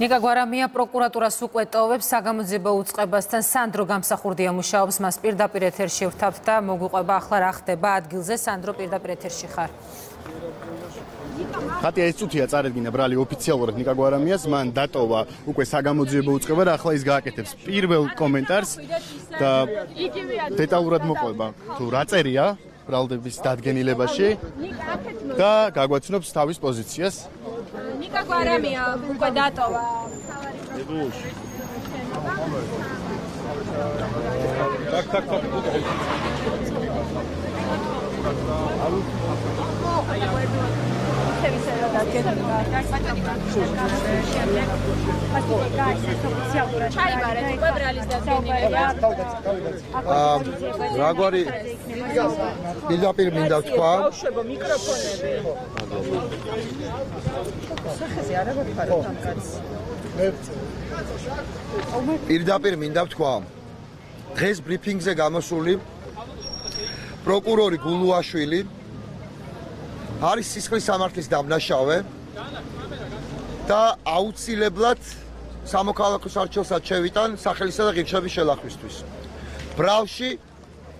ნიკა გვარამია პროკურატურას უკვე ტოვებს საგამოძიებო უწყებასთან. სანდრო გამსახურდია მუშაობს. მას პირდაპირ ეთერში ვთავთ და მოგვიყვება ახლა რა ხდება? ადგილზე სანდრო პირდაპირ ეთერში ხარ. ხათია ეს წუთია წარედგინა ბრალი ოფიციალურად ნიკა გვარამიას. მან დატოვა უკვე საგამოძიებო უწყება და ახლა ის გააკეთებს პირველ კომენტარს და დეტალურად მოყვება. თუ რა წერია ბრალდების დადგენილებაში და გაგვაცნობს თავის პოზიციას ნიკა გვარამია უკვე დატოვა так так так რაგვარი პირდაპირ მინდა თქვა ბავშვებო მიკროფონები სახეზე არა გქარეთ ამ კაცს პირდაპირ მინდა თქვა დღეს ბრიფინგზე გამოსული პროკურორი გულუაშვილი არის სისხლის სამართლის დამნაშავე და აუცილებლად სამოქალაქო საარჩევნსაც შევიტან სახელისა და ღირსების შელახვისთვის. ბრალში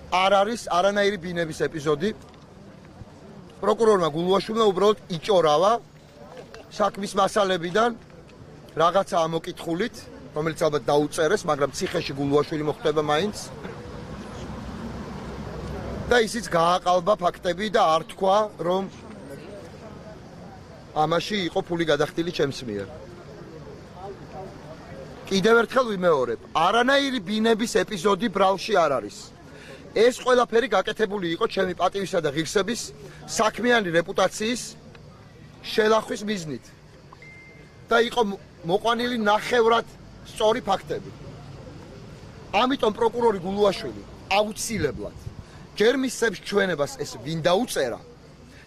არ არის არანაირი ბინების ეპიზოდი. პროკურორმა გულუაშვილმა უბრალოდ იჭორავა საქმის მასალებიდან რაღაცა ამოკითხულით, რომელიც ალბათ დაუწერეს, მაგრამ ციხეში გულუაშვილი მოხდება მაინც. და ისიც გააყალბა ფაქტები და არ თქვა, რომ ამაში იყო ფული გადახდილი ჩემს მიერ. კიდევ ერთხელ ვიმეორებ, არანაირი ბინების ეპიზოდი ბრალში არ არის. ეს ყველაფერი გაკეთებული იყო ჩემი პატივისა და ღირსების საქმიანი რეპუტაციის შელახვის მიზნით. და იყო მოყვანილი ნახევრად სწორი ფაქტები. ამიტომ პროკურორი გულუაშვილი აუცილებლად ჯერ მისცემს ჩვენებას ეს ვინ დაუწერა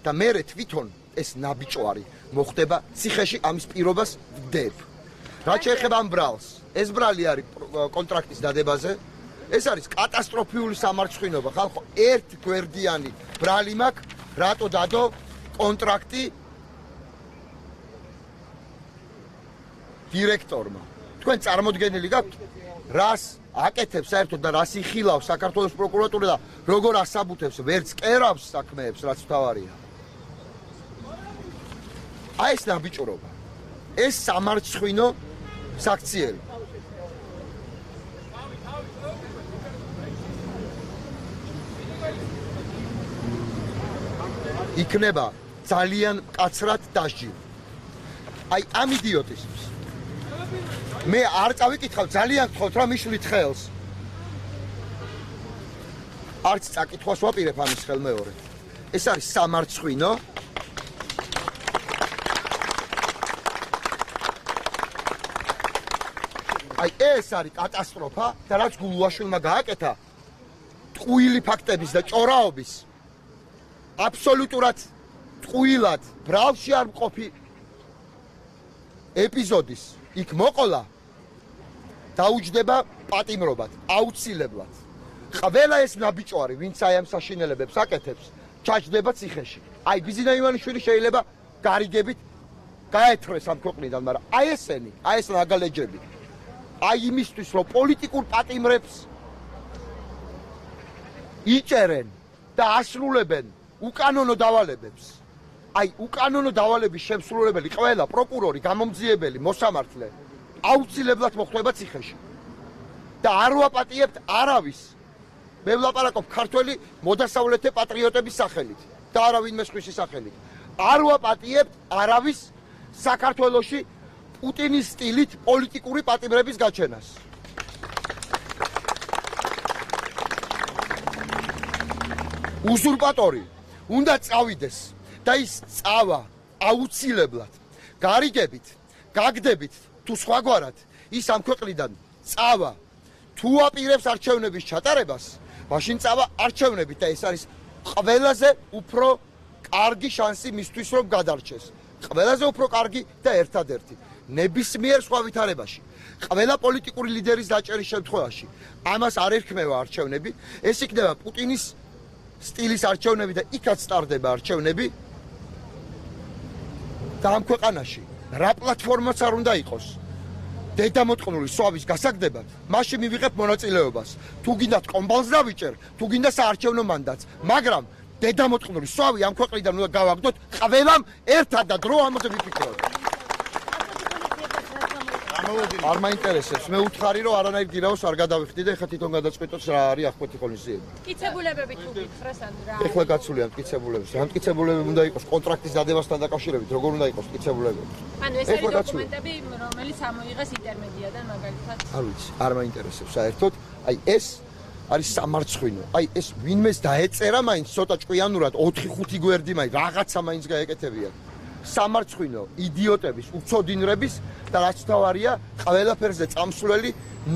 და მე თვითონ ეს ნაბიჭვარი მოხდება ციხეში ამის პირობას ვდებ. რა შეიძლება ამ ბრალს? ეს ბრალი არის კონტრაქტის დადებაზე. ეს არის კატასტროფიული სამარცხინობა. ხალხო, ერთ გვერდიანი ბრალი მაქვს, რატო დადო კონტრაქტი დირექტორმა. თქვენ წარმოდგენილი გაქვთ? რას აკეთებს საერთოდ და რას იხილავს საქართველოს პროკურატურა და როგორ ასაბუთებს ვერც კერავს საქმეებს, რაც თავარია. აი ეს ნაბიჭრობა. ეს სამარცხვინო საქციელი. იქნება ძალიან კაცრად დასჯილი. აი ამ იდიოტიზმს. მე არ წავიკითხავ ძალიან გთხოვთ რომ მიშლით ხელს. არც წაკითხვას ვაპირებ ამის ხელმეორედ. ეს არის სამარცხვინო აი ეს არის კატასტროფა და რაც გულუაშვილმა გააკეთა ტყუილი ფაქტების და ჭორაობის აბსოლუტურად ტყუილად ბრავში არ მყოფი ეპიზოდის იქ მოყოლა დაუჯდება პატიმრობად აუცილებლად. ყველა ეს ნაბიჭვარი ვინც აი ამ საშინელებებს აკეთებს ჩაჯდება ციხეში. აი ბიზინა ივანიშვილი შეიძლება გარიგებით გაეთრეს ამ ქვეყნიდან მაგრამ აი ესენი აი ეს ნაგალეჯები აი იმისთვის რომ პოლიტიკურ პატიმრებს იჭერენ და ასრულებენ უკანონო დავალებებს. აი უკანონო დავალების შემსრულებელი ყველა პროკურორი გამომძიებელი მოსამართლე აუცილებლად მოხდება ციხეში. და არ ვაპატიებთ არავის მე ვლაპარაკობ ქართველი მოდასავლეთე პატრიოტების სახელით და არავინმე სხვისი სახელით. არ ვაპატიებთ არავის საქართველოსი პუტინის სტილით პოლიტიკური პატიმრების გაჩენას. უსურპატორი უნდა წავიდეს და ის წავა აუცილებლად. გარიგებით, გაგდებით თუ სხვაგვარად ის ამ ქვეყნიდან წავა თუ აპირებს არჩევნების ჩატარებას, მაშინ წავა არჩევნებით და ეს არის ყველაზე უფრო კარგი შანსი მისთვის რომ გადარჩეს. ყველაზე უფრო კარგი და ერთადერთი. ნებისმიერ სხვა ვითარებაში ყველა პოლიტიკური ლიდერის დაჭერის შემთხვევაში ამას არ ერქმევა არჩევნები ეს იქნება პუტინის სტილის არჩევნები და იქაც სტარდება არჩევნები და ამ ქვეყანაში რა პლატფორმაც არ უნდა იყოს დედამოტყნული სვავის გასაგდებად, მაშინ მივიღებ მონაწილეობას. თუ გინდათ კომბალს დავიჭერ, თუ გინდა საარჩევნო მანდატს, მაგრამ დედამოტყნული სვავი ამ ქვეყნიდან უნდა გავაგდოთ ყველამ ერთად და დრო ამაზე ვიფიქროთ. არ მაინტერესებს. მე უთხარი რომ არანაირ გირაოს არ გადავიხდი და ეხლა თვითონ გადაწყვეტოს რა არის ახმეტი ღონისძიება. მტკიცებულებები თუ გითხრას ან რა ეხლა გაცული ამ მტკიცებულებებს. ამ მტკიცებულებები უნდა იყოს კონტრაქტის დადევასთან დაკავშირებით, როგორ უნდა იყოს მტკიცებულებები? ანუ ეს არის დოკუმენტები რომელიც ამოიღეს ინტერმედიადან მაგალითად არ ვიცი, არ მაინტერესებს საერთოდ. აი ეს არის სამარცხვინო. აი ეს ვინმეს დაეწერა მაინც ცოტა ჭკვიანურად 4-5 გვერდი მაინც რაღაცა მაინც გაეკეთებიან. სამარცხვინო იდიოტების, უცოდინრების და რაც თავარია, ყველაფერზე წამსვლელი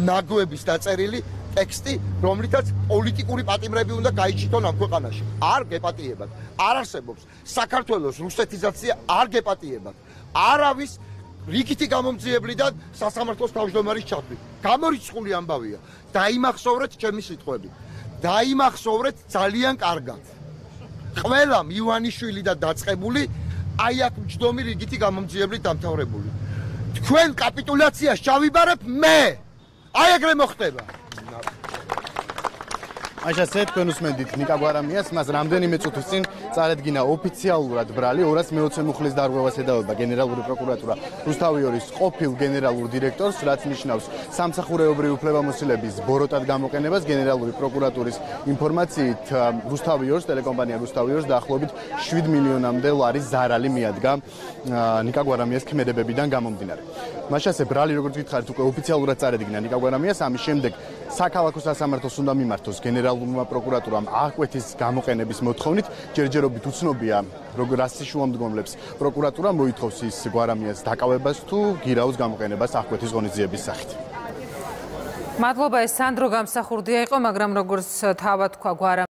ნაგვების დაწერილი ტექსტი, რომლითაც პოლიტიკური პატიმრები უნდა გაიჩიტონ ამ ქვეყანაში. არ გეპატიებათ. არ არსებობს საქართველოს რუსეთიზაცია, არ გეპატიებათ. არავის რიგითი გამომძიებლიდან სასამართლოს თავმჯდომარის ჩათვლით. გამორიცხული ამბავია. დაიმახსოვრეთ ჩემი სიტყვები. დაიმახსოვრეთ ძალიან კარგად. ყველა მივანიშვილი და დაწყებული აი აქ მჯდომი რიგითი გამომძიებლით დამთავრებული. თქვენ კაპიტულაციას ჩავიბარებ მე. აი ეგრე მოხდება. აი ესე თქვენ უსმენდით ნიკა გვარამიას, მას რამდენიმე წუთის წინ წარედგინა ოფიციალურად ბრალი 220 მუხლის დარღვევას ედავება გენერალური პროკურატურა რუსთავიორის ყოფილ გენერალურ დირექტორს, რაც ნიშნავს სამსახურეობრივი უფლებამოსილების ბოროტად გამოყენებას გენერალური პროკურატურის ინფორმაციით რუსთავიორს ტელეკომპანია რუსთავიორს დაახლოებით 7 მილიონამდე ლარის ზარალი მიადგა ნიკა გვარამიას ქმედებებიდან გამომდინარე. მაშასე ბრალი როგორც გითხარით უკვე ოფიციალურად წარედგინა ნიკა გვარამიას, ამის შემდეგ საქალაქო სასამართლოს უნდა მიმართოს გენერალურმა პროკურატურამ აღკვეთის გამოყენების მოთხოვნით. ჯერჯერობით უცნობია, როგორ რას შუამდგომლებს პროკურატურა მოითხოვს ის გვარამიას დაკავებას თუ გირაოს გამოყენებას აღკვეთის ღონისძიების სახით. მადლობა ეს სანდრო გამსახურდია იყო, მაგრამ როგორც თავად თქვა გვარა